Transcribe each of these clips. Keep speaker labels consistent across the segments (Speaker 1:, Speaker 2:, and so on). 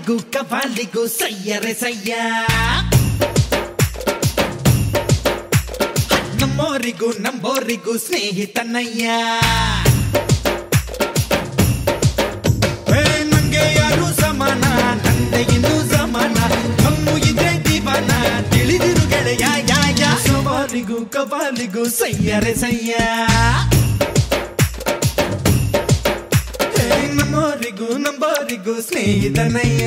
Speaker 1: ಸವಾಲಿಗೂ ಕವಾಲಿಗೂ ಸಯ್ಯರೆ ಸಯ್ಯ ನಮ್ಮೋರಿಗೂ ನಂಬೋರಿಗೂ ಸ್ನೇಹಿತನಯ್ಯ ಏ, ನಂಗೆ ಯಾರು ಸಮಾನ ನಂದೆ ಇನ್ನು ಸಮಾನ ಕಮ್ಮು ಇದ್ರೆ ದಿವಾನ ತಿಳಿದಿರು ಗೆಳೆಯ ಯಾ ಯಾ ಸವಾಲಿಗೂ ಕವಾಲಿಗೂ ಸಯ್ಯರೆ ಸಯ್ಯ ನಂಬೋರಿಗೂ ಸ್ನೇಹಿತನಯ್ಯ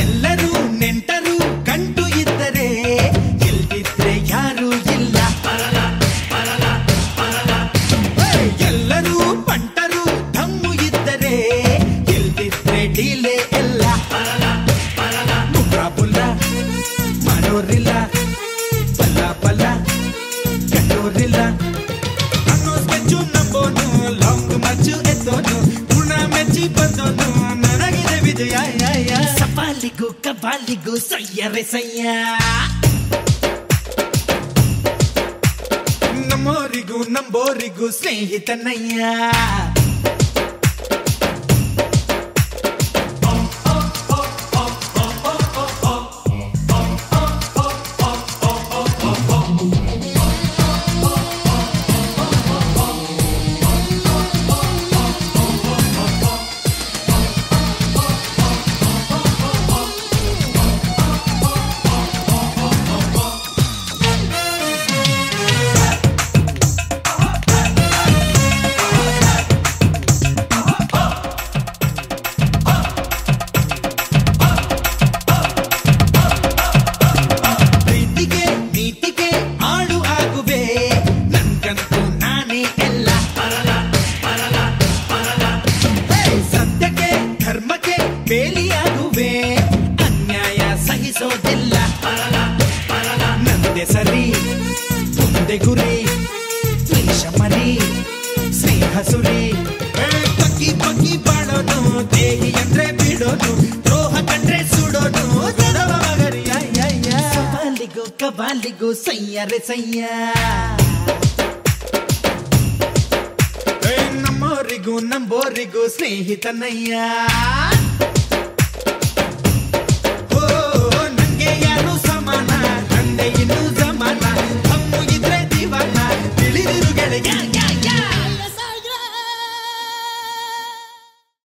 Speaker 1: ಎಲ್ಲರೂ ನೆಂಟರು ಕಂಡು ಇದ್ದರೆ ಎಲ್ದಿದ್ರೆ ಯಾರು ಇಲ್ಲ ಹೇ, ಎಲ್ಲರೂ ಪಂಟರು ತಮ್ಮು ಇದ್ದರೆ ಎಲ್ದಿದ್ರೆ ಡೀಲೆ ಎಲ್ಲ ಬುರ್ರ ಬುಲ್ಲ ಮಾಡೋರಿಲ್ಲ ಬಲ್ಲ ಬಲ್ಲ ಕಂಡೋರಿಲ್ಲ ಅನ್ನೋ ಸ್ಕೆಚ್ಚು ನಂಬೋನು ಲಾಂಗ್ ಮಚ್ಚು ಎತ್ತೋನು ಗುಣ ಮೆಚ್ಚಿ ಬಂದೋನು ನನಗಿದೆ ವಿಜಯ కబాలిగు కబాలిగు సయ్యరే సయ్యా నమోరిగు నంబోరిగు స్నేహితనయ్యా ನಂದೆ ಸರಿ ಮುಂದೆ ಗುರಿ ದ್ವೇಷ ಮರಿ ಸ್ನೇಹ ಸುರಿ ಹೇ, ಬಗ್ಗಿ ಬಗ್ಗಿ ಬಾಳೋನು ದೇಹಿ ಅಂದ್ರೆ ಬಿಡೋನು ದ್ರೋಹ ಕಂಡ್ರೆ ಸುಡೋನು ದೊಡವ ಮಗರಿ ಸವಾಲಿಗೂ ಕವಾಲಿಗೂ ಸಯ್ಯರೆ ಸಯ್ಯ ಏ, ನಮ್ಮೋರಿಗೂ ನಂಬೋರಿಗೂ ಸ್ನೇಹಿತನಯ್ಯ again.